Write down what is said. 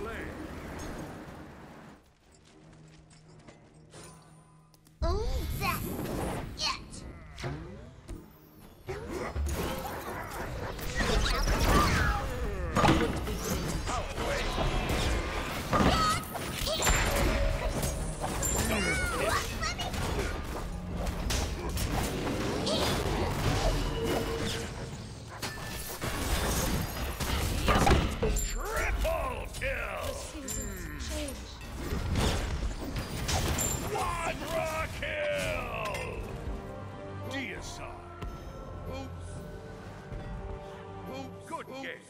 slain. Yeah! Rangers.